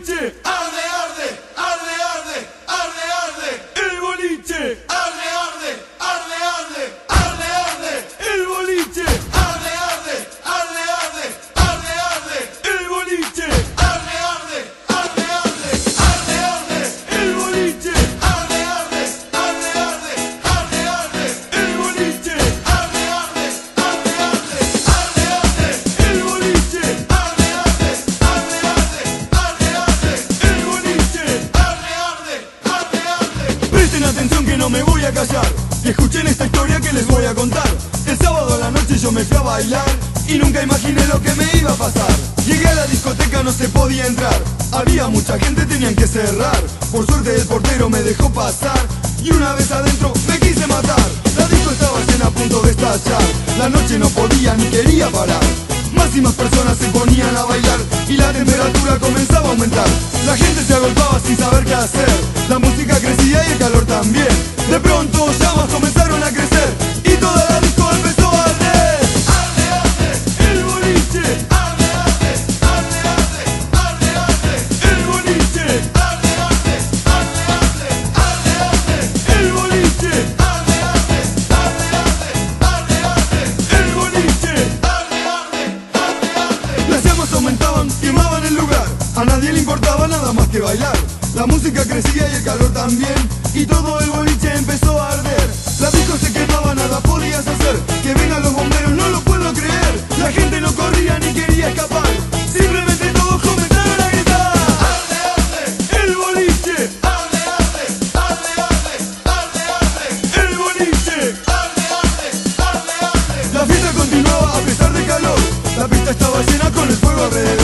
DJ. callar. Y escuchen esta historia que les voy a contar. El sábado a la noche yo me fui a bailar Y nunca imaginé lo que me iba a pasar. Llegué a la discoteca, no se podía entrar. Había mucha gente, tenían que cerrar. Por suerte el portero me dejó pasar Y una vez adentro me quise matar. La disco estaba llena a punto de estallar. La noche no podía ni quería parar. Más y más personas se ponían a bailar y la temperatura comenzaba a aumentar. La gente se agolpaba sin saber qué hacer. Aumentaban, quemaban el lugar. A nadie le importaba nada más que bailar. La música crecía y el calor también. Y todo el boliche empezó a La pista estaba llena con el fuego alrededor.